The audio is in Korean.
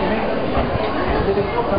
그래.